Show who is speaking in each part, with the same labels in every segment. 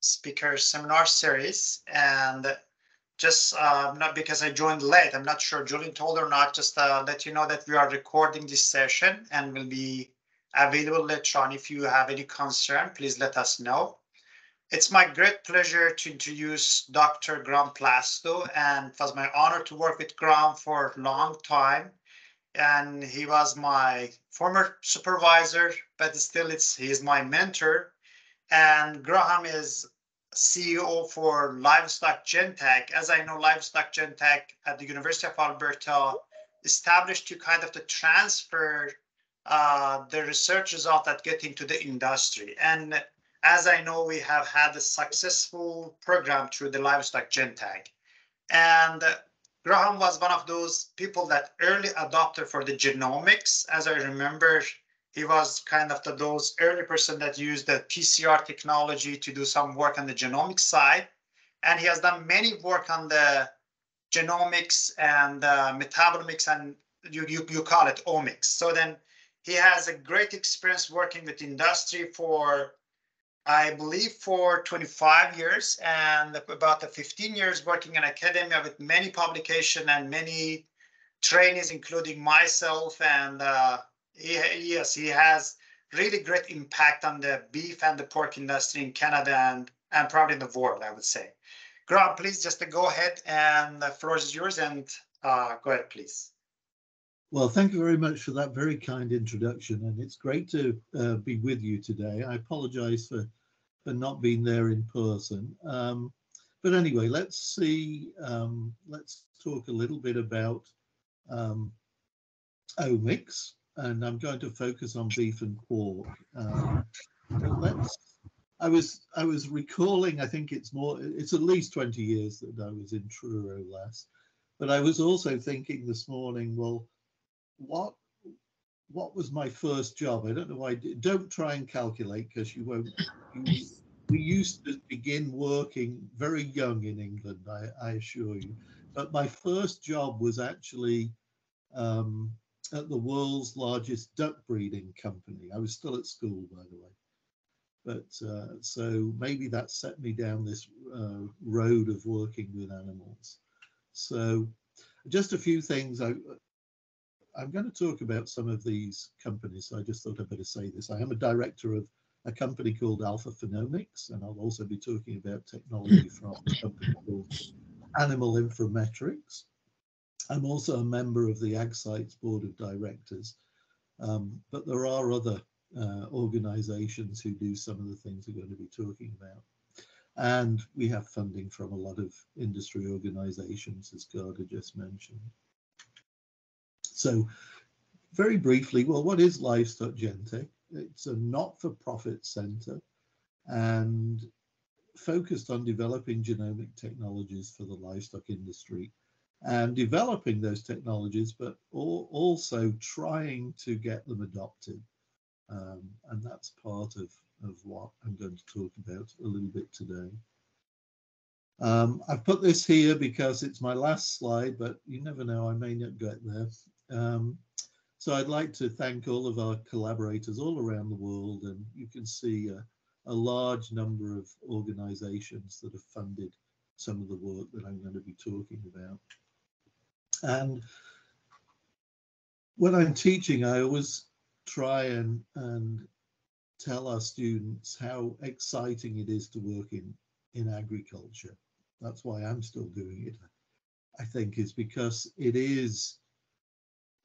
Speaker 1: speaker seminar series. And just uh, not because I joined late, I'm not sure Julian told or not, just uh, let you know that we are recording this session and will be available later on. If you have any concern, please let us know. It's my great pleasure to introduce Dr. Graham Plastow, and it was my honor to work with Graham for a long time. And he was my former supervisor, but still it's he's my mentor. And Graham is CEO for Livestock Gentec. As I know, Livestock Gentec at the University of Alberta established to kind of to transfer uh, the research result that get into the industry. And as I know, we have had a successful program through the Livestock Gentec. And Graham was one of those people that early adopter for the genomics. As I remember, he was kind of the, those early person that used the PCR technology to do some work on the genomic side. And he has done many work on the genomics and uh, metabolomics and you, you, you call it omics. So then he has a great experience working with industry for I believe for 25 years and about 15 years working in academia with many publication and many trainees, including myself. And uh, yes, he has really great impact on the beef and the pork industry in Canada and, and probably in the world, I would say. Graham, please just go ahead and the floor is yours and uh, go ahead, please.
Speaker 2: Well, thank you very much for that very kind introduction, and it's great to uh, be with you today. I apologize for, for not being there in person. Um, but anyway, let's see, um, let's talk a little bit about um, omics, and I'm going to focus on beef and pork. Uh, let's, I was I was recalling, I think it's more, it's at least 20 years that I was in Truro last, but I was also thinking this morning, well, what what was my first job? I don't know why. Don't try and calculate because you won't. You, we used to begin working very young in England, I, I, assure you. But my first job was actually um, at the world's largest duck breeding company. I was still at school, by the way. But uh, so maybe that set me down this uh, road of working with animals. So just a few things. I, I'm going to talk about some of these companies. So I just thought I'd better say this. I am a director of a company called Alpha Phenomics, and I'll also be talking about technology from a company called Animal Inframetrics. I'm also a member of the AgSights Board of Directors, um, but there are other uh, organizations who do some of the things we're going to be talking about. And we have funding from a lot of industry organizations, as Ghader just mentioned. So very briefly, well, what is Livestock Gentec? It's a not-for-profit centre and focused on developing genomic technologies for the livestock industry and developing those technologies, but also trying to get them adopted. Um, and that's part of, of what I'm going to talk about a little bit today. Um, I've put this here because it's my last slide, but you never know, I may not get there. Um, so I'd like to thank all of our collaborators all around the world, and you can see a, a large number of organizations that have funded some of the work that I'm going to be talking about. And when I'm teaching, I always try and, and tell our students how exciting it is to work in, in agriculture. That's why I'm still doing it, I think, is because it is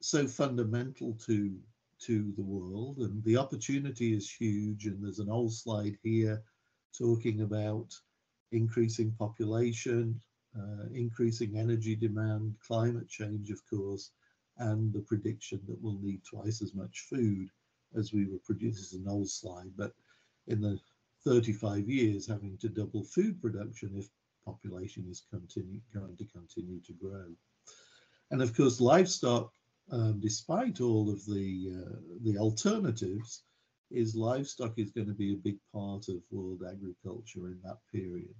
Speaker 2: so fundamental to to the world and the opportunity is huge and there's an old slide here talking about increasing population uh, increasing energy demand climate change of course and the prediction that we'll need twice as much food as we were producing an old slide but in the 35 years having to double food production if population is continue, going to continue to grow and of course livestock um, despite all of the uh, the alternatives, is livestock is going to be a big part of world agriculture in that period.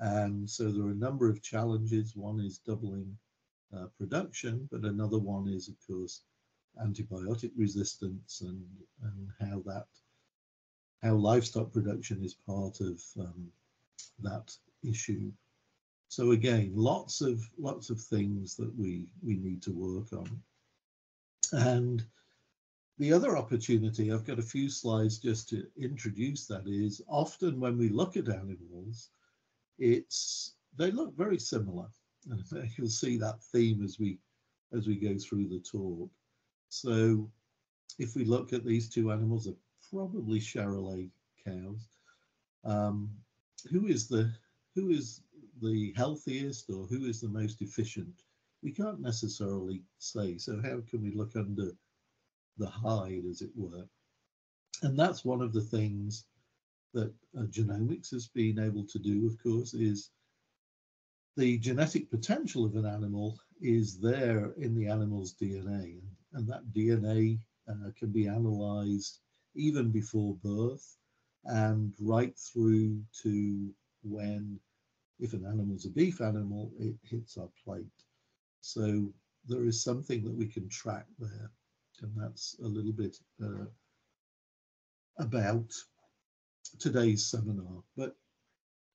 Speaker 2: And so there are a number of challenges. One is doubling uh, production, but another one is, of course, antibiotic resistance and, and how that how livestock production is part of um, that issue. So again, lots of lots of things that we we need to work on. And the other opportunity, I've got a few slides just to introduce that is often when we look at animals, it's they look very similar. And you'll see that theme as we as we go through the talk. So if we look at these two animals, are probably Charolais cows. Um, who is the who is the healthiest or who is the most efficient? We can't necessarily say. So how can we look under the hide, as it were? And that's one of the things that uh, genomics has been able to do, of course, is the genetic potential of an animal is there in the animal's DNA, and, and that DNA uh, can be analyzed even before birth and right through to when, if an animal's a beef animal, it hits our plate. So there is something that we can track there, and that's a little bit uh, about today's seminar. But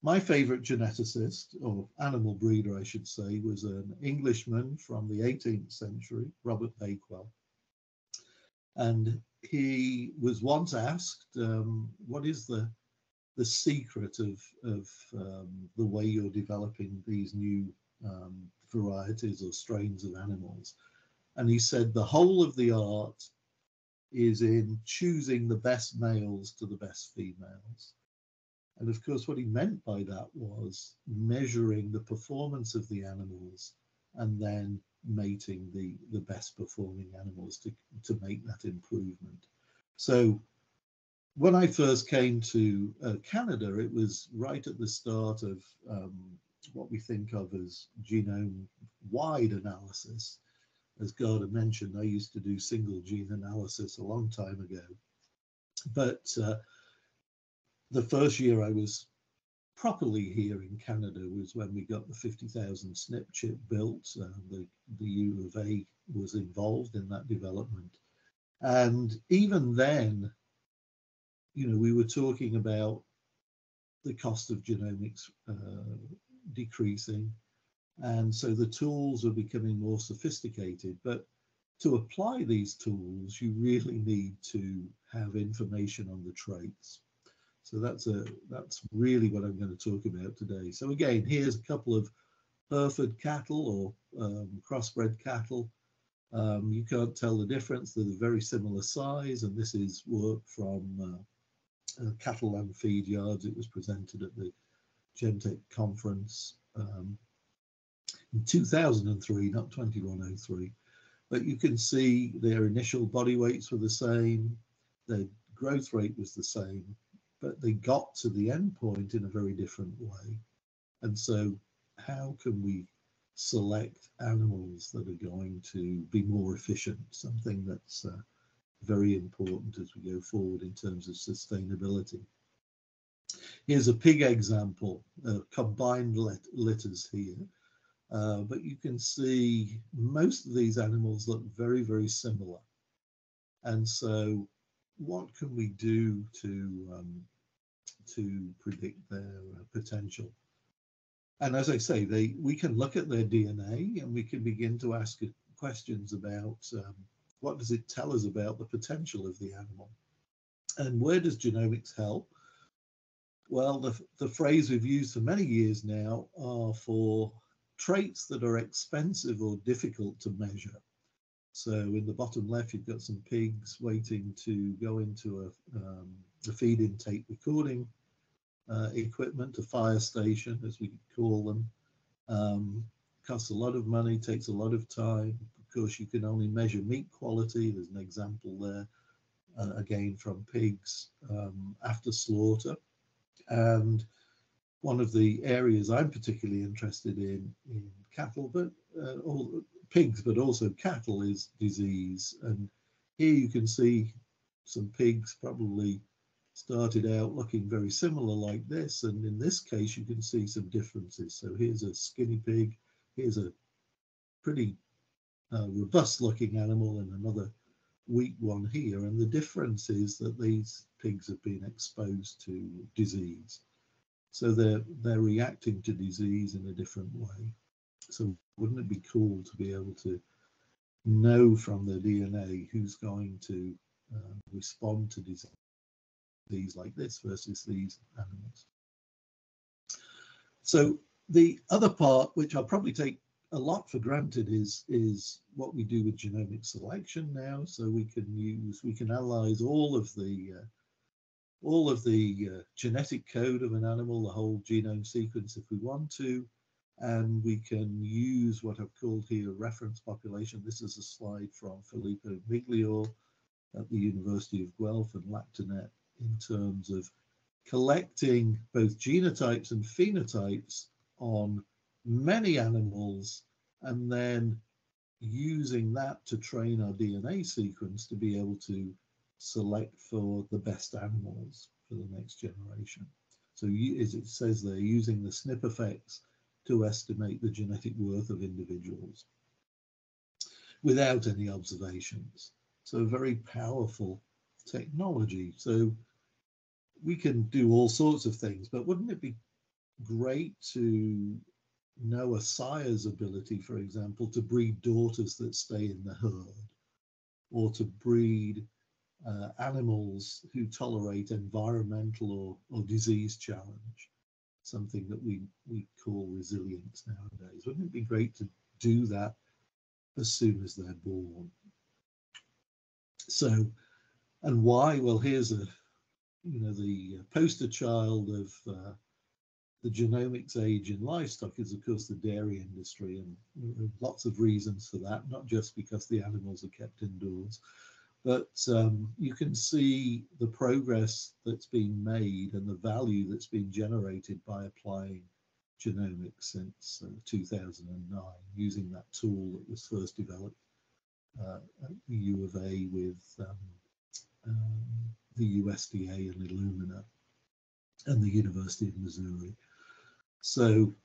Speaker 2: my favorite geneticist, or animal breeder, I should say, was an Englishman from the 18th century, Robert Bakewell. And he was once asked, um, what is the the secret of, of um, the way you're developing these new um, varieties or strains of animals? And he said the whole of the art is in choosing the best males to the best females. And of course, what he meant by that was measuring the performance of the animals and then mating the, the best performing animals to, to make that improvement. So when I first came to uh, Canada, it was right at the start of um, what we think of as genome wide analysis. As Ghader mentioned, I used to do single gene analysis a long time ago. But uh, the first year I was properly here in Canada was when we got the 50,000 SNP chip built. Uh, the, the U of A was involved in that development. And even then, you know, we were talking about the cost of genomics uh, decreasing. And so the tools are becoming more sophisticated. But to apply these tools, you really need to have information on the traits. So that's a that's really what I'm going to talk about today. So again, here's a couple of Hereford cattle or um, crossbred cattle. Um, you can't tell the difference. They're very similar size, and this is work from uh, uh, Cattle and Feed Yards. It was presented at the Gentec conference um, in 2003, not 2103. But you can see their initial body weights were the same, their growth rate was the same, but they got to the end point in a very different way. And so, how can we select animals that are going to be more efficient? Something that's uh, very important as we go forward in terms of sustainability. Here's a pig example, uh, combined lit litters here. Uh, but you can see most of these animals look very, very similar. And so what can we do to um, to predict their uh, potential. And as I say, they we can look at their DNA and we can begin to ask questions about um, what does it tell us about the potential of the animal, and where does genomics help? Well, the, the phrase we've used for many years now are for traits that are expensive or difficult to measure. So in the bottom left, you've got some pigs waiting to go into a, um, a feed intake recording uh, equipment, a fire station, as we call them. Um, costs a lot of money, takes a lot of time. Of course, you can only measure meat quality. There's an example there, uh, again from pigs um, after slaughter. And one of the areas I'm particularly interested in in cattle, but uh, all, pigs, but also cattle is disease. And here you can see some pigs probably started out looking very similar like this. And in this case, you can see some differences. So here's a skinny pig. Here's a pretty uh, robust looking animal and another weak one here. And the difference is that these pigs have been exposed to disease. So they're they're reacting to disease in a different way. So wouldn't it be cool to be able to know from the DNA who's going to uh, respond to disease like this versus these animals? So the other part, which I'll probably take a lot for granted, is is what we do with genomic selection now. So we can use we can analyze all of the uh, all of the uh, genetic code of an animal, the whole genome sequence if we want to, and we can use what I've called here reference population. This is a slide from Filippo Miglior at the University of Guelph and Lactanet in terms of collecting both genotypes and phenotypes on many animals and then using that to train our DNA sequence to be able to select for the best animals for the next generation. So as it says there, using the SNP effects to estimate the genetic worth of individuals without any observations. So very powerful technology. So we can do all sorts of things, but wouldn't it be great to know a sire's ability, for example, to breed daughters that stay in the herd or to breed uh, animals who tolerate environmental or, or disease challenge, something that we, we call resilience nowadays. Wouldn't it be great to do that as soon as they're born? So, and why? Well, here's a, you know, the poster child of uh, the genomics age in livestock is, of course, the dairy industry, and lots of reasons for that, not just because the animals are kept indoors, but um, you can see the progress that's been made and the value that's been generated by applying genomics since uh, 2009 using that tool that was first developed uh, at the U of A with um, um, the USDA and Illumina and the University of Missouri. So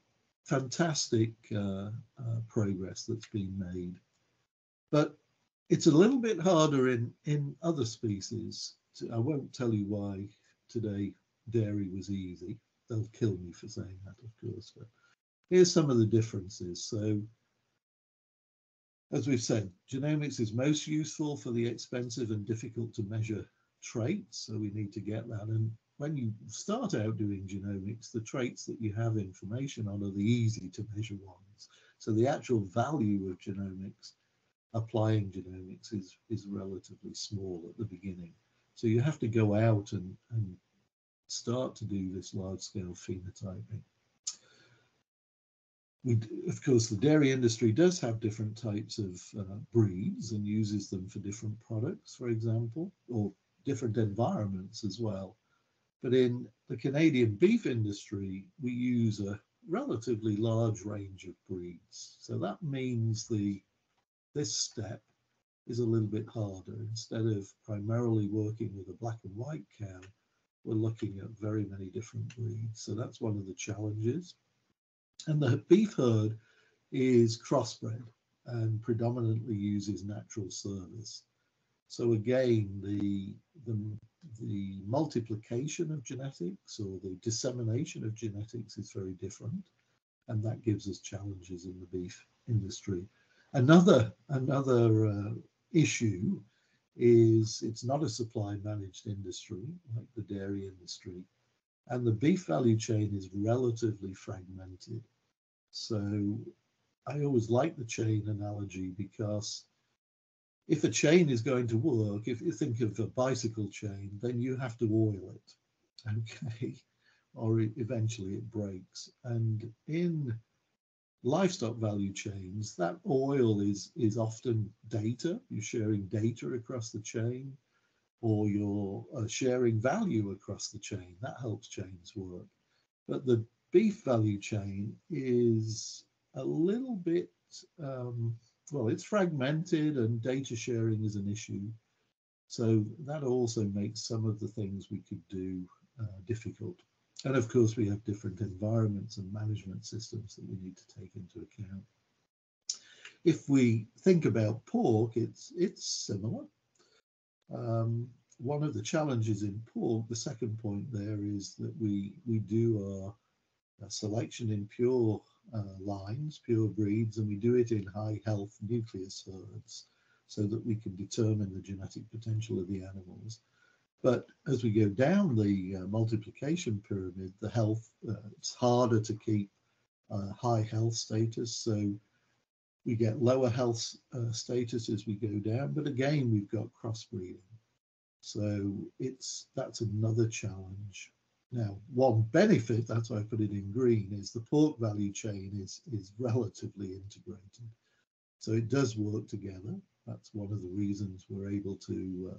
Speaker 2: fantastic uh, uh, progress that's been made. But it's a little bit harder in, in other species. I won't tell you why today dairy was easy. They'll kill me for saying that, of course. But here's some of the differences. So as we've said, genomics is most useful for the expensive and difficult to measure traits. So we need to get that. And when you start out doing genomics, the traits that you have information on are the easy to measure ones. So the actual value of genomics applying genomics is, is relatively small at the beginning. So you have to go out and, and start to do this large scale phenotyping. We, of course, the dairy industry does have different types of uh, breeds and uses them for different products, for example, or different environments as well. But in the Canadian beef industry, we use a relatively large range of breeds. So that means the this step is a little bit harder. Instead of primarily working with a black and white cow, we're looking at very many different breeds. So that's one of the challenges. And the beef herd is crossbred and predominantly uses natural service. So again, the, the, the multiplication of genetics or the dissemination of genetics is very different. And that gives us challenges in the beef industry. Another another uh, issue is it's not a supply managed industry like the dairy industry, and the beef value chain is relatively fragmented. So I always like the chain analogy because if a chain is going to work, if you think of a bicycle chain, then you have to oil it, okay, or eventually it breaks. And in livestock value chains, that oil is is often data. You're sharing data across the chain, or you're uh, sharing value across the chain. That helps chains work. But the beef value chain is a little bit um, well, it's fragmented, and data sharing is an issue. So that also makes some of the things we could do uh, difficult. And of course, we have different environments and management systems that we need to take into account. If we think about pork, it's it's similar. Um, one of the challenges in pork, the second point there is that we we do our, our selection in pure uh, lines, pure breeds, and we do it in high health nucleus herds so that we can determine the genetic potential of the animals. But as we go down the uh, multiplication pyramid, the health, uh, it's harder to keep uh, high health status. So we get lower health uh, status as we go down. But again, we've got crossbreeding. So it's that's another challenge. Now, one benefit, that's why I put it in green, is the pork value chain is, is relatively integrated. So it does work together. That's one of the reasons we're able to uh,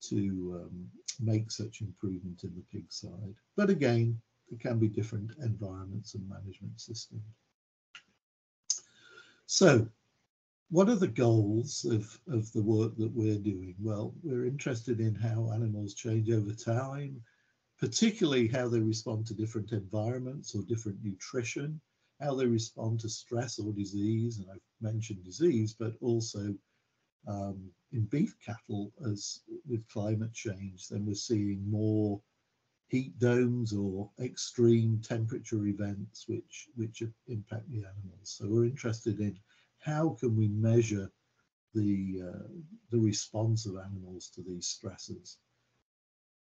Speaker 2: to um, make such improvement in the pig side. But again, there can be different environments and management systems. So what are the goals of, of the work that we're doing? Well, we're interested in how animals change over time, particularly how they respond to different environments or different nutrition, how they respond to stress or disease. And I've mentioned disease, but also um, in beef cattle, as with climate change, then we're seeing more heat domes or extreme temperature events which which impact the animals. So we're interested in how can we measure the uh, the response of animals to these stresses.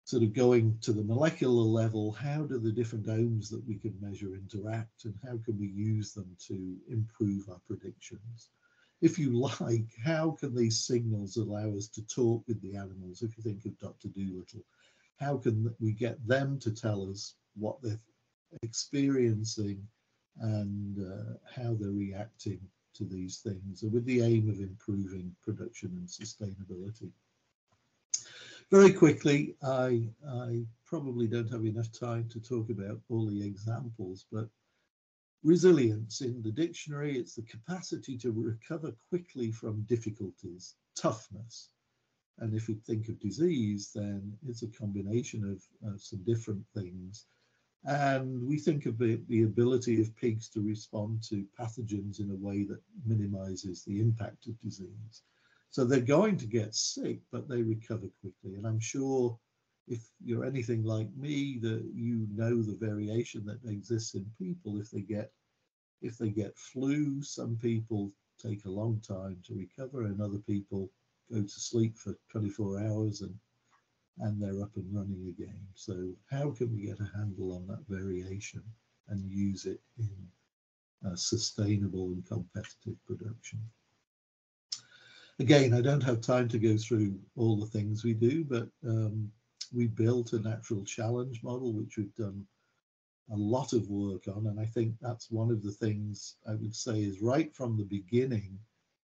Speaker 2: Sort of going to the molecular level, how do the different omes that we can measure interact and how can we use them to improve our predictions? If you like, how can these signals allow us to talk with the animals? If you think of Dr. Dolittle, how can we get them to tell us what they're experiencing and uh, how they're reacting to these things, with the aim of improving production and sustainability. Very quickly, I, I probably don't have enough time to talk about all the examples, but Resilience in the dictionary, it's the capacity to recover quickly from difficulties, toughness. And if we think of disease, then it's a combination of, some different things. And we think of the, the ability of pigs to respond to pathogens in a way that minimizes the impact of disease. So they're going to get sick, but they recover quickly. And I'm sure if you're anything like me, that you know the variation that exists in people. If they get if they get flu, some people take a long time to recover, and other people go to sleep for 24 hours and and they're up and running again. So how can we get a handle on that variation and use it in sustainable and competitive production? Again, I don't have time to go through all the things we do, but um, we built a natural challenge model, which we've done a lot of work on. And I think that's one of the things I would say is right from the beginning,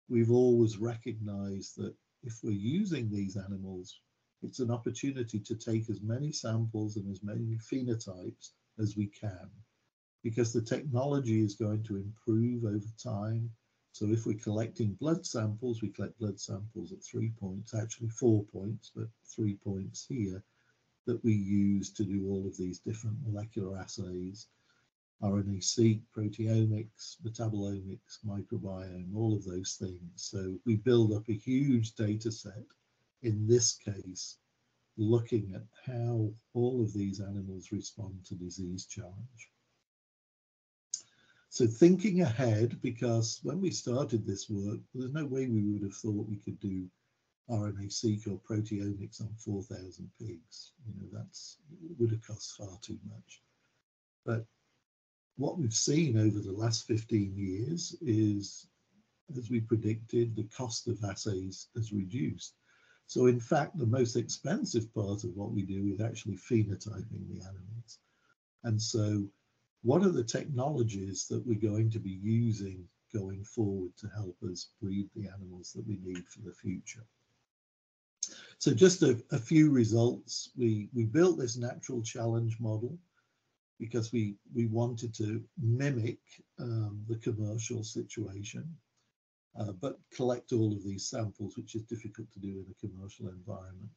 Speaker 2: we've always recognized that if we're using these animals, it's an opportunity to take as many samples and as many phenotypes as we can, because the technology is going to improve over time. So if we're collecting blood samples, we collect blood samples at three points, actually four points, but three points here that we use to do all of these different molecular assays, RNA-seq, proteomics, metabolomics, microbiome, all of those things. So we build up a huge data set, in this case, looking at how all of these animals respond to disease challenge. So thinking ahead, because when we started this work, there's no way we would have thought we could do RNA-seq or proteomics on 4,000 pigs. You know, that's would have cost far too much. But what we've seen over the last 15 years is, as we predicted, the cost of assays has reduced. So in fact, the most expensive part of what we do is actually phenotyping the animals. And so what are the technologies that we're going to be using going forward to help us breed the animals that we need for the future? So just a, a, few results. We, we built this natural challenge model because we, we wanted to mimic um, the commercial situation, uh, but collect all of these samples, which is difficult to do in a commercial environment.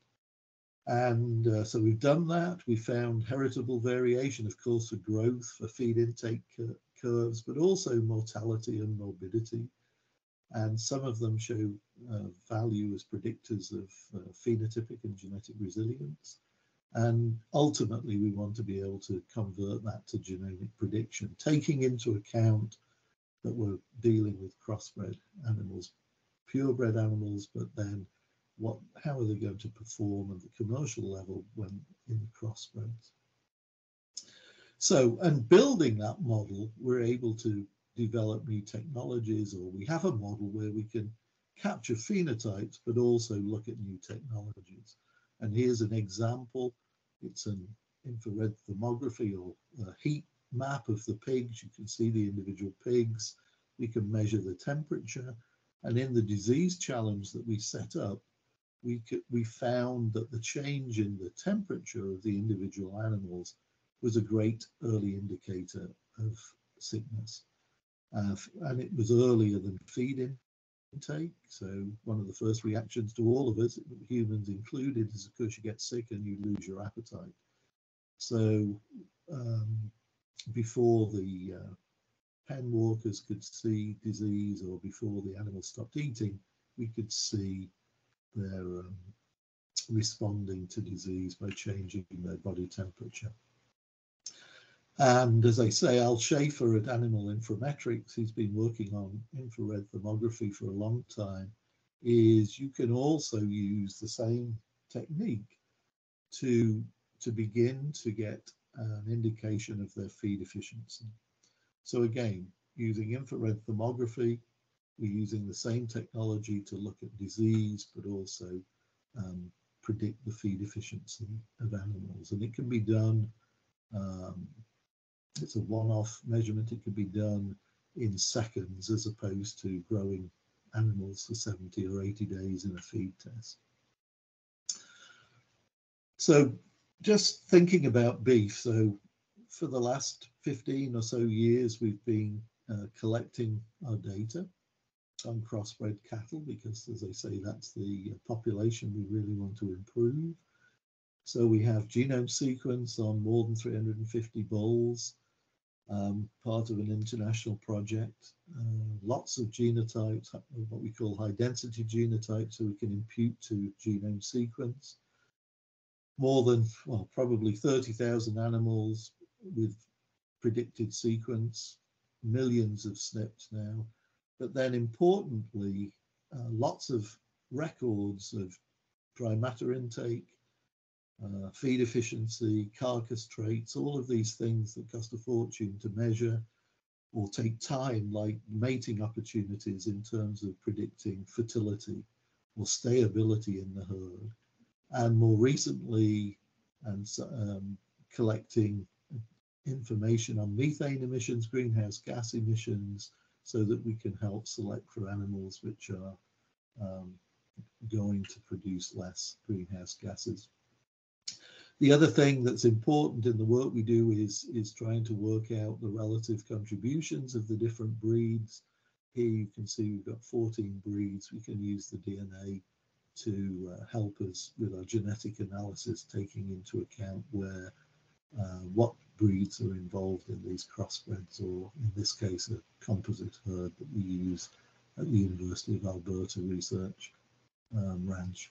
Speaker 2: And uh, so we've done that. We found heritable variation, of course, for growth, for feed intake curves, but also mortality and morbidity. and some of them show uh, value as predictors of uh, phenotypic and genetic resilience. And ultimately, we want to be able to convert that to genomic prediction, taking into account that we're dealing with crossbred animals, purebred animals, but then what, how are they going to perform at the commercial level when in the crossbreds? So, and building that model, we're able to develop new technologies, or we have a model where we can capture phenotypes, but also look at new technologies. And here's an example. It's an infrared thermography or a heat map of the pigs. You can see the individual pigs. We can measure the temperature. And in the disease challenge that we set up, we, could, we found that the change in the temperature of the individual animals was a great early indicator of sickness. Uh, and it was earlier than feed intake. So one of the first reactions to all of us, humans included, is of course you get sick and you lose your appetite. So um, before the uh, pen walkers could see disease or before the animals stopped eating, we could see their um, responding to disease by changing their body temperature. And as I say, Al Schaefer at Animal Inframetrics, he's been working on infrared thermography for a long time, is you can also use the same technique to, to begin to get an indication of their feed efficiency. So again, using infrared thermography, we're using the same technology to look at disease, but also um, predict the feed efficiency of animals. And it can be done um, it's a one-off measurement. It can be done in seconds as opposed to growing animals for 70 or 80 days in a feed test. So just thinking about beef. So for the last 15 or so years, we've been uh, collecting our data on crossbred cattle because, as I say, that's the population we really want to improve. So we have genome sequence on more than 350 bulls um, part of an international project. Uh, lots of genotypes, what we call high density genotypes, so we can impute to genome sequence. More than, well, probably 30,000 animals with predicted sequence, millions of SNPs now. But then importantly, uh, lots of records of dry matter intake, uh, feed efficiency, carcass traits, all of these things that cost a fortune to measure or take time, like mating opportunities in terms of predicting fertility or stayability in the herd. And more recently, and um, collecting information on methane emissions, greenhouse gas emissions, so that we can help select for animals which are um, going to produce less greenhouse gases the other thing that's important in the work we do is, is trying to work out the relative contributions of the different breeds. Here you can see we've got 14 breeds. We can use the DNA to uh, help us with our genetic analysis, taking into account where uh, what breeds are involved in these crossbreds, or in this case, a composite herd that we use at the University of Alberta Research um, Ranch.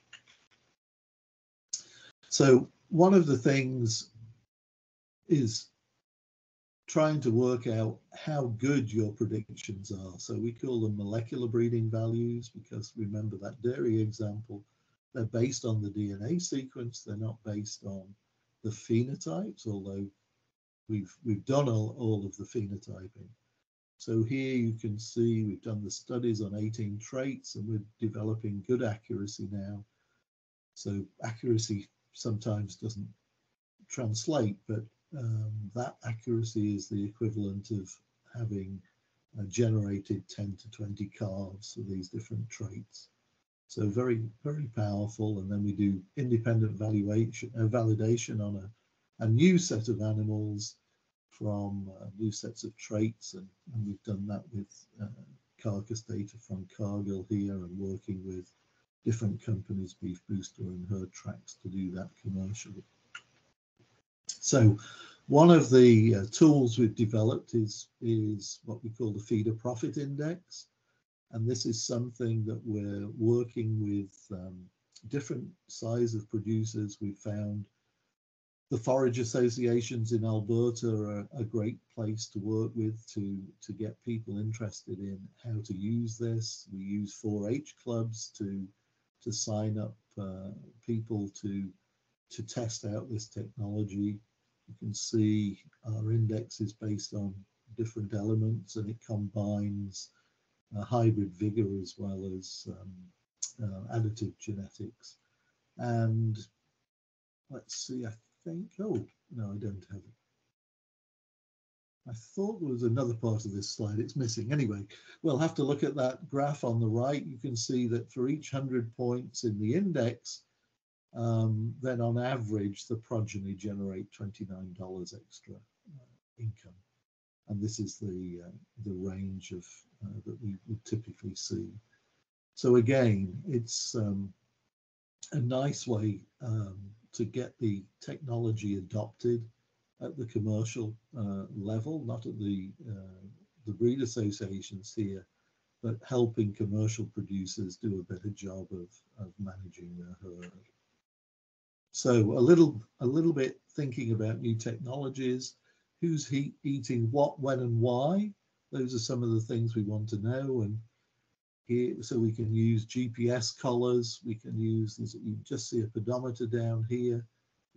Speaker 2: So one of the things is trying to work out how good your predictions are. So we call them molecular breeding values because remember that dairy example, they're based on the DNA sequence. They're not based on the phenotypes, although we've we've done all, all of the phenotyping. So here you can see we've done the studies on 18 traits and we're developing good accuracy now. So accuracy sometimes doesn't translate, but um, that accuracy is the equivalent of having uh, generated 10 to 20 calves for these different traits. So very, very powerful. And then we do independent valuation, uh, validation on a, a new set of animals from uh, new sets of traits. And, and we've done that with uh, carcass data from Cargill here and working with different companies, Beefbooster and Herd Tracks, to do that commercially. So one of the uh, tools we've developed is, is what we call the feeder profit index. And this is something that we're working with um, different size of producers. We've found the forage associations in Alberta are a great place to work with to, to get people interested in how to use this. We use 4-H clubs to, to sign up uh, people to, to test out this technology. You can see our index is based on different elements and it combines uh, hybrid vigor as well as um, uh, additive genetics. And let's see, I think, oh, no, I don't have it. I thought there was another part of this slide. It's missing. Anyway, we'll have to look at that graph on the right. You can see that for each 100 points in the index, um, then on average, the progeny generate $29 extra uh, income. And this is the, uh, the range of uh, that we would typically see. So again, it's um, a nice way um, to get the technology adopted at the commercial uh, level, not at the uh, the breed associations here, but helping commercial producers do a better job of, of managing their herd. So a little a little bit thinking about new technologies, who's he eating what, when, and why. Those are some of the things we want to know. And here, so we can use GPS collars. We can use, you just see a pedometer down here.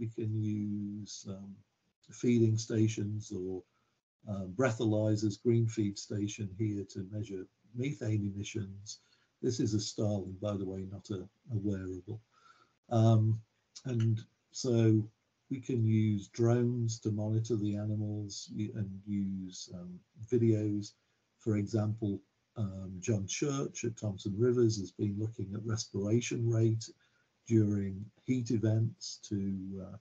Speaker 2: We can use um, feeding stations or um, breathalyzers, green feed station here to measure methane emissions. This is a Starling, by the way, not a, a wearable. Um, and so we can use drones to monitor the animals and use um, videos. For example, um, John Church at Thompson Rivers has been looking at respiration rate during heat events to uh,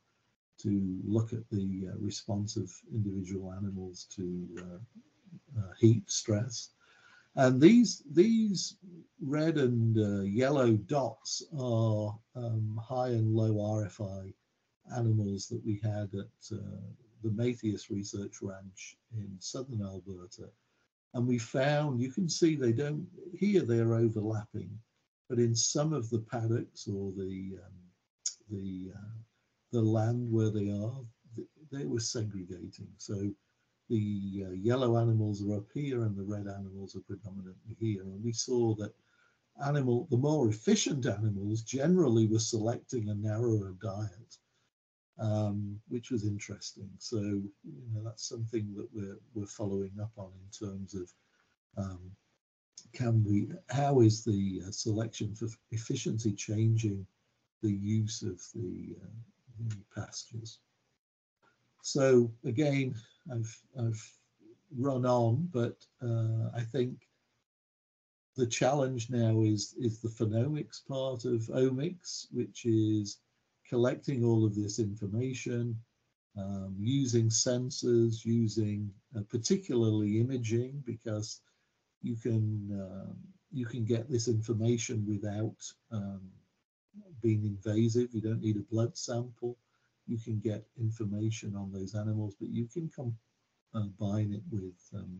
Speaker 2: to look at the uh, response of individual animals to uh, uh heat stress. And these these red and uh, yellow dots are um, high and low RFI animals that we had at uh, the Mattheis Research Ranch in southern Alberta. And we found, you can see they don't, here they're overlapping, but in some of the paddocks or the, um, the, uh, the land where they are, they were segregating. So the uh, yellow animals are up here and the red animals are predominantly here. And we saw that animal, the more efficient animals generally were selecting a narrower diet um, which was interesting. So you know that's something that we're we're following up on in terms of um, can we how is the uh, selection for efficiency changing the use of the, uh, the pastures. So again, I've I've run on, but uh, I think the challenge now is is the phenomics part of omics, which is collecting all of this information, um, using sensors, using uh, particularly imaging, because you can uh, you can get this information without um, being invasive. You don't need a blood sample. You can get information on those animals, but you can combine it with um,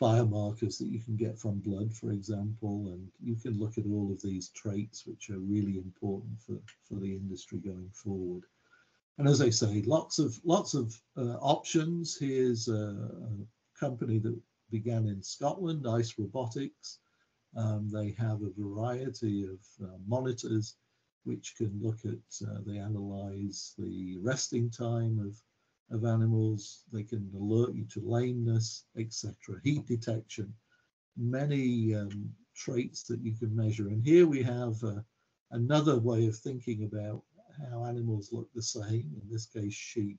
Speaker 2: biomarkers that you can get from blood, for example, and you can look at all of these traits which are really important for, for the industry going forward. And as I say, lots of lots of uh, options. Here's a, a, company that began in Scotland, IceRobotics. Um, they have a variety of uh, monitors which can look at, uh, they analyze the resting time of of animals. They can alert you to lameness, etc. Heat detection, many um, traits that you can measure. And here we have uh, another way of thinking about how animals look the same, in this case, sheep.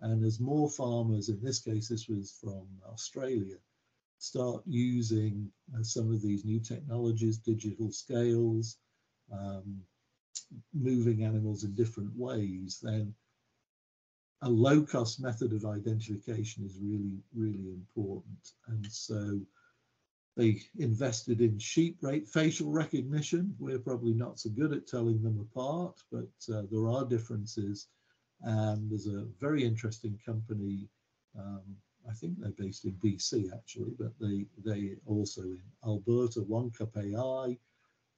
Speaker 2: And as more farmers, in this case, this was from Australia, start using uh, some of these new technologies, digital scales, um, moving animals in different ways, then a low cost method of identification is really, really important. And so they invested in sheep rate facial recognition. We're probably not so good at telling them apart, but uh, there are differences. And there's a very interesting company um, I think they're based in BC actually, but they they also in Alberta, OneCup AI,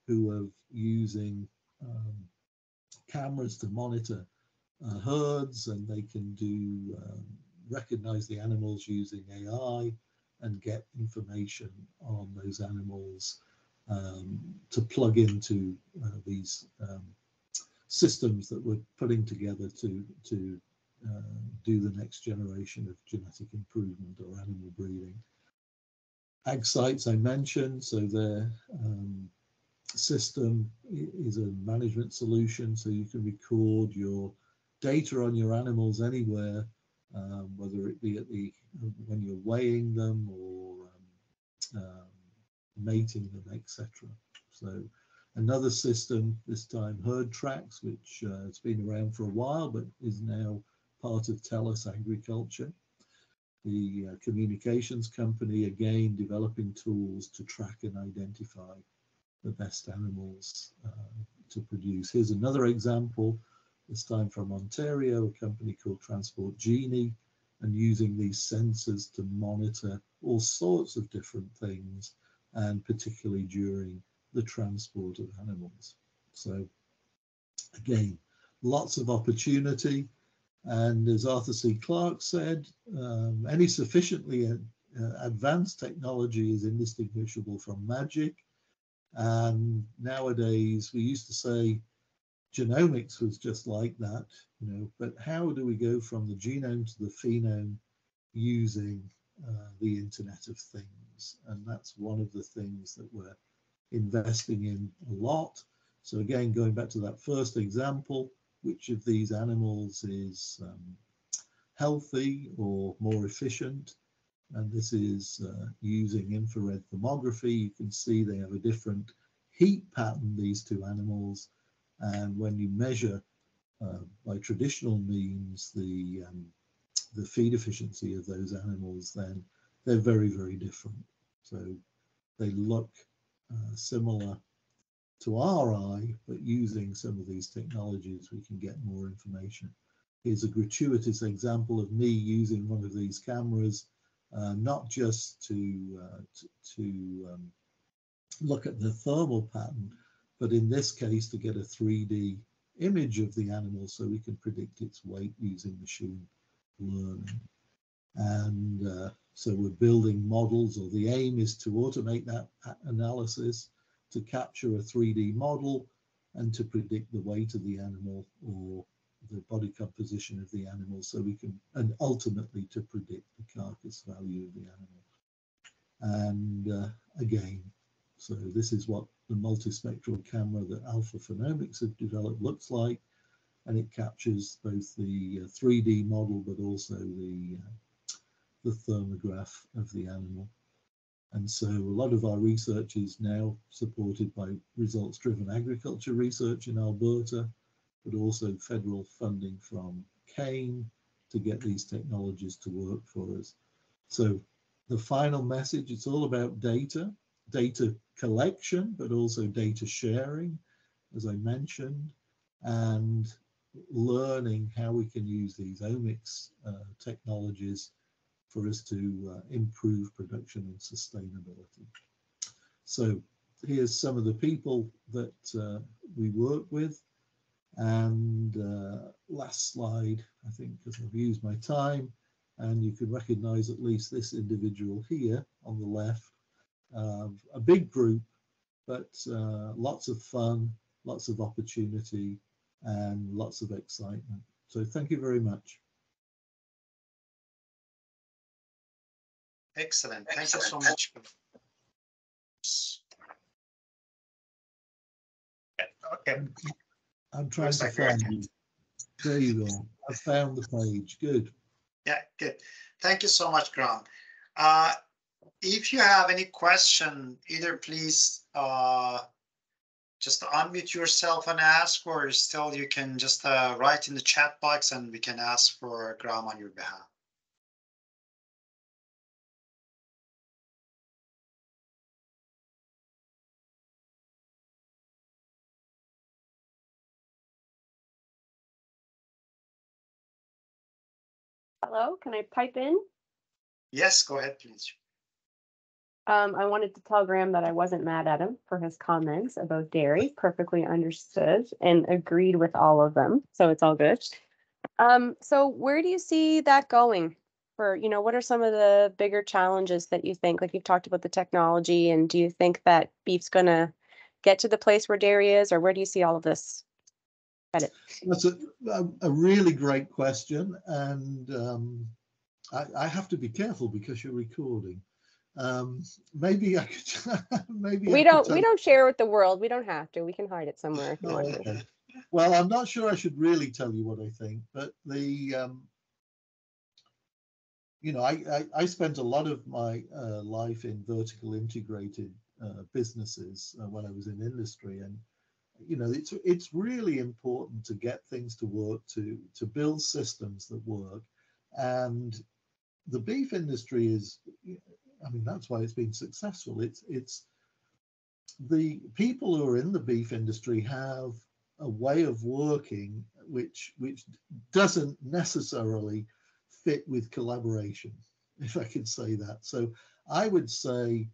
Speaker 2: who are using um, cameras to monitor uh, herds, and they can do um, recognize the animals using AI and get information on those animals um, to plug into uh, these um, systems that we're putting together to to uh, do the next generation of genetic improvement or animal breeding. AgSights I mentioned, so their um, system is a management solution, so you can record your data on your animals anywhere, um, whether it be at the when you're weighing them or um, um, mating them, etc. So another system, this time herd tracks, which uh, has been around for a while but is now part of TELUS Agriculture. The uh, communications company, again, developing tools to track and identify the best animals uh, to produce. Here's another example, this time from Ontario, a company called Transport Genie, and using these sensors to monitor all sorts of different things, and particularly during the transport of animals. So again, lots of opportunity. And as Arthur C. Clarke said, um, any sufficiently uh, advanced technology is indistinguishable from magic. And nowadays, we used to say genomics was just like that, you know, but how do we go from the genome to the phenome using uh, the Internet of Things? And that's one of the things that we're investing in a lot. So again, going back to that first example, which of these animals is um, healthy or more efficient? And this is uh, using infrared thermography. You can see they have a different heat pattern, these two animals. And when you measure uh, by traditional means the um, the feed efficiency of those animals, then they're very, very different. So they look uh, similar to our eye, but using some of these technologies, we can get more information. Here's a gratuitous example of me using one of these cameras, uh, not just to, uh, to, um, look at the thermal pattern, but in this case to get a 3D image of the animal so we can predict its weight using machine learning. And uh, so we're building models, or the aim is to automate that analysis to capture a 3D model and to predict the weight of the animal or the body composition of the animal so we can and ultimately to predict the carcass value of the animal and uh, again so this is what the multispectral camera that alpha phenomics have developed looks like and it captures both the uh, 3d model but also the uh, the thermograph of the animal and so a lot of our research is now supported by results driven agriculture research in Alberta, but also federal funding from CAAIN to get these technologies to work for us. So the final message, it's all about data, data collection, but also data sharing, as I mentioned, and learning how we can use these omics uh, technologies for us to uh, improve production and sustainability. So here's some of the people that uh, we work with. And uh, last slide, I think, because I've used my time, and you can recognize at least this individual here on the left. A big group, but uh, lots of fun, lots of opportunity, and lots of excitement. So thank you very much.
Speaker 1: Excellent. Thank you so much. Okay.
Speaker 2: I'm trying to find you. There you go. I found the page. Good.
Speaker 1: Yeah, good. Thank you so much, Graham. Uh, if you have any question, either please uh, just unmute yourself and ask, or still you can just uh, write in the chat box and we can ask for Graham on your behalf.
Speaker 3: Hello, can I pipe in?
Speaker 1: Yes, go ahead, please.
Speaker 3: Um, I wanted to tell Graham that I wasn't mad at him for his comments about dairy, perfectly understood and agreed with all of them, so it's all good. Um, so where do you see that going? For, you know, what are some of the bigger challenges that you think, like you've talked about the technology, and do you think that beef's gonna get to the place where dairy is, or where do you see all of this? headed?
Speaker 2: That's a, a, really great question, and um, I, I have to be careful because you're recording. Um, maybe I could. maybe
Speaker 3: We
Speaker 2: could
Speaker 3: don't, we don't share with the world, we don't have to, we can hide it somewhere if you
Speaker 2: Oh,
Speaker 3: want to.
Speaker 2: Well, I'm not sure I should really tell you what I think, but the, um, you know, I, I, I spent a lot of my uh, life in vertical integrated uh, businesses uh, when I was in industry, and you know, it's it's really important to get things to work, to to build systems that work, and the beef industry is, I mean, that's why it's been successful. It's it's the people who are in the beef industry have a way of working which which doesn't necessarily fit with collaboration if i can say that. So i would say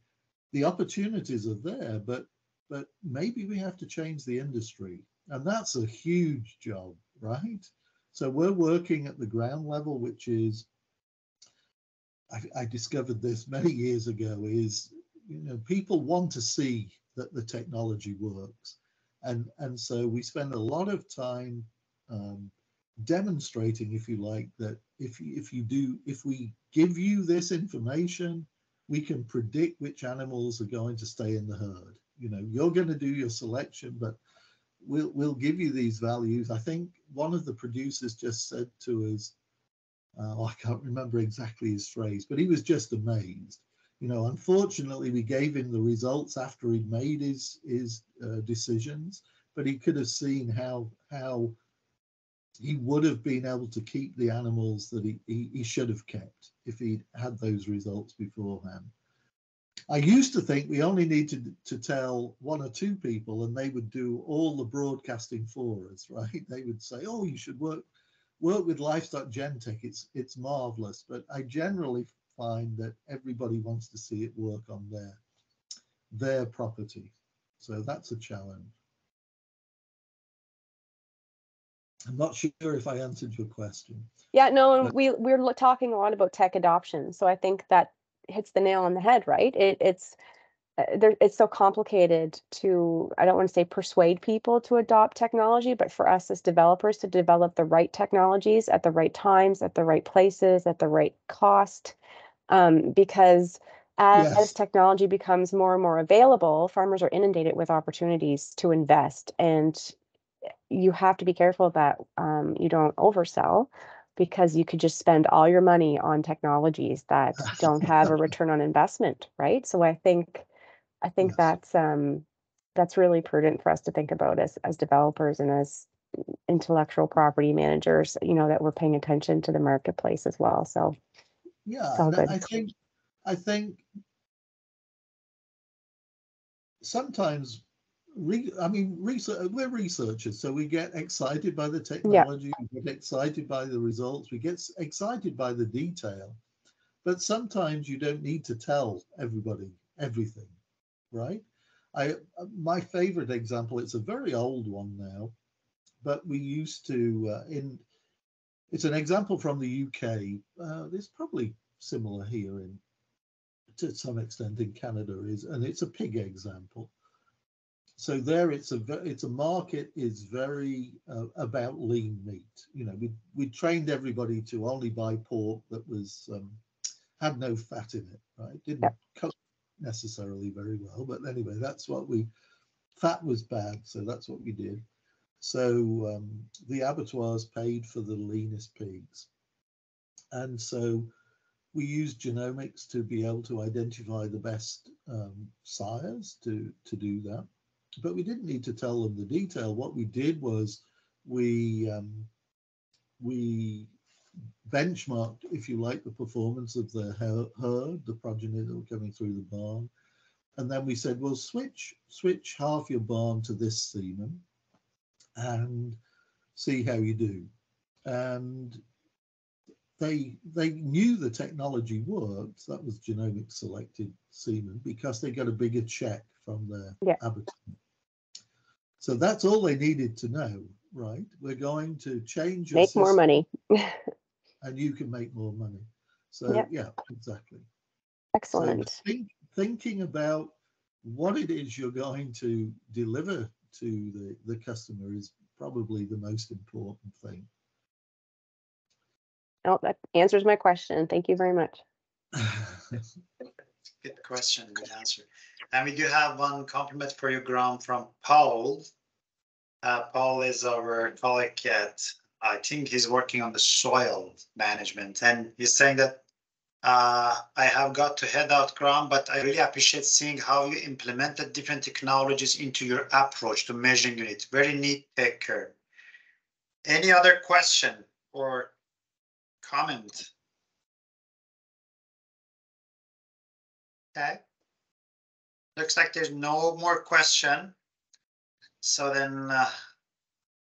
Speaker 2: the opportunities are there but but maybe we have to change the industry. And that's a huge job right? So we're working at the ground level which is I, discovered this many years ago is you know people want to see that the technology works. And and so we spend a lot of time um, demonstrating if you like that if you, if you do if we give you this information we can predict which animals are going to stay in the herd. You know you're going to do your selection but we'll we'll give you these values. I think one of the producers just said to us uh, i can't remember exactly his phrase but he was just amazed you know, unfortunately, we gave him the results after he'd made his his uh, decisions, but he could have seen how how he would have been able to keep the animals that he, he, he should have kept if he'd had those results beforehand. I used to think we only needed to tell one or two people and they would do all the broadcasting for us, right? They would say, oh, you should work work with livestock Gentec, It's it's marvelous. But I generally find that everybody wants to see it work on their their property. So that's a challenge. I'm not sure if I answered your question.
Speaker 3: Yeah, no, we we're talking a lot about tech adoption, so I think that hits the nail on the head, right? It, it's there, it's so complicated to I don't want to say persuade people to adopt technology, but for us as developers to develop the right technologies at the right times, at the right places, at the right cost, um, because as, as technology becomes more and more available, farmers are inundated with opportunities to invest, and you have to be careful that um, you don't oversell because you could just spend all your money on technologies that don't have a return on investment, right? So I think I think
Speaker 2: Yes.
Speaker 3: that's um, that's really prudent for us to think about as as developers and as intellectual property managers, you know, that we're paying attention to the marketplace as well. So
Speaker 2: Yeah,
Speaker 3: It's all
Speaker 2: and I- think I think sometimes re, I mean research we're researchers, so we get excited by the technology, we get excited by the results, we get excited by the detail. But sometimes you don't need to tell everybody everything, right? I my favorite example, it's a very old one now, but we used to uh, in it's an example from the UK. Uh, it's probably similar here in to some extent in Canada is, and it's a pig example. So there, it's a it's a market is very uh, about lean meat. You know, we we trained everybody to only buy pork that was um, had no fat in it, right? Didn't
Speaker 3: Yep.
Speaker 2: cook necessarily very well, but anyway, that's what we fat was bad, so that's what we did. So um, the abattoirs paid for the leanest pigs. And so we used genomics to be able to identify the best um, sires to, to do that. But we didn't need to tell them the detail. What we did was we um, we benchmarked, if you like, the performance of the herd, the progeny that were coming through the barn. And then we said, well, switch switch half your barn to this semen and see how you do. And they they knew the technology worked. That was genomic selected semen because they got a bigger check from their
Speaker 3: Yeah.
Speaker 2: abattoir. So that's all they needed to know, right? We're going to change
Speaker 3: Make more money.
Speaker 2: and you can make more money. So
Speaker 3: Yep.
Speaker 2: yeah, exactly. So
Speaker 3: Excellent.
Speaker 2: think, thinking about what it is you're going to deliver to the, the customer is probably the most important thing.
Speaker 3: Oh, that answers my question. Thank you very much.
Speaker 1: Good question, good answer. And we do have one compliment for you, Graham, from Paul. Uh, Paul is our colleague at, I think he's working on the soil management, and he's saying that uh, I have got to head out, Graham, but I really appreciate seeing how you implemented different technologies into your approach to measuring it. Very neat, take care. Any other question or comment? Okay. Looks like there's no more question. So then, uh,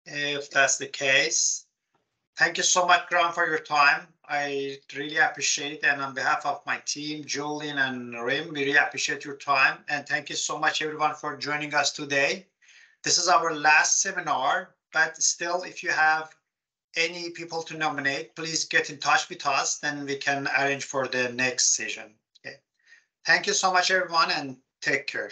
Speaker 1: if that's the case, thank you so much, Graham, for your time. I really appreciate it. And on behalf of my team, Julian and Rim, we really appreciate your time. And thank you so much, everyone, for joining us today. This is our last seminar, but still, if you have any people to nominate, please get in touch with us, then we can arrange for the next session. Okay. Thank you so much, everyone, and take care.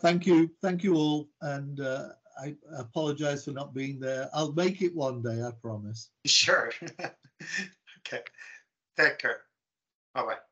Speaker 2: Thank you, thank you all, and uh, I apologize for not being there. I'll make it one day, I promise.
Speaker 1: Sure. Okay. Take care. Bye-bye.